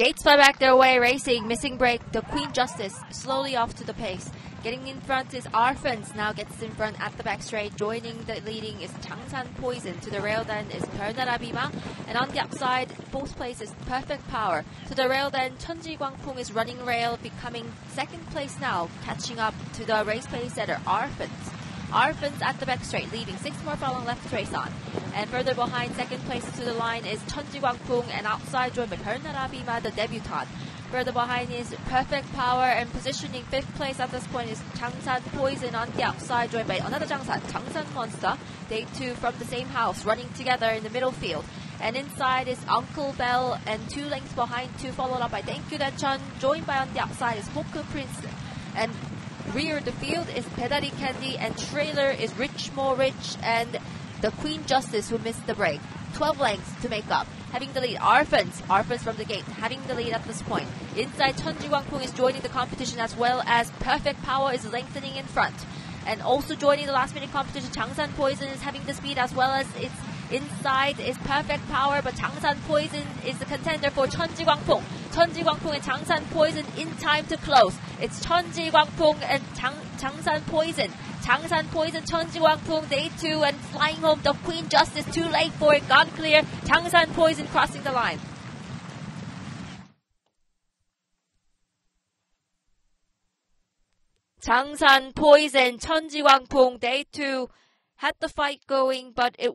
Gates fly back their way, racing, missing break. The Queen Justice slowly off to the pace. Getting in front is Arfens, now gets in front at the back straight. Joining the leading is Jangsan Poison. To the rail then is Pernarabima. And on the outside, fourth place is Perfect Power. To the rail then, Cheonji Gwangpung is running rail, becoming second place now, catching up to the race pace setter Arfens. Arfens at the back straight, leading six more furlong left race on. And further behind, second place to the line is Cheonji Gwangpung, and outside joined by Bima, the debutant. Further behind is Perfect Power and positioning fifth place at this point is Jangsan Poison on the outside, joined by another Jangsan, Jangsan Monster. They two from the same house running together in the middle field. And inside is Uncle Bell and two lengths behind two followed up by Thank You That Chun. Joined by on the outside is Poker Prince. And rear the field is Pedari Candy and trailer is Rich More Rich and the Queen Justice who missed the break. 12 lengths to make up. Having the lead, Arfens, Arfens from the gate, having the lead at this point. Inside, Cheonji Gwangpung is joining the competition as well as Perfect Power is lengthening in front. And also joining the last minute competition, Jangsan Poison is having the speed as well as its inside is Perfect Power, but Jangsan Poison is the contender for Cheonji Gwangpung. Cheonji Gwangpung and Jangsan Poison in time to close. It's Cheonji Gwangpung and Chang, Jangsan Poison. Jangsan Poison, Cheonji Gwangpung, day two, and flying home the Queen Justice. Too late for it, gone clear. Jangsan Poison crossing the line. Jangsan Poison, Cheonji Gwangpung, day two, had the fight going, but it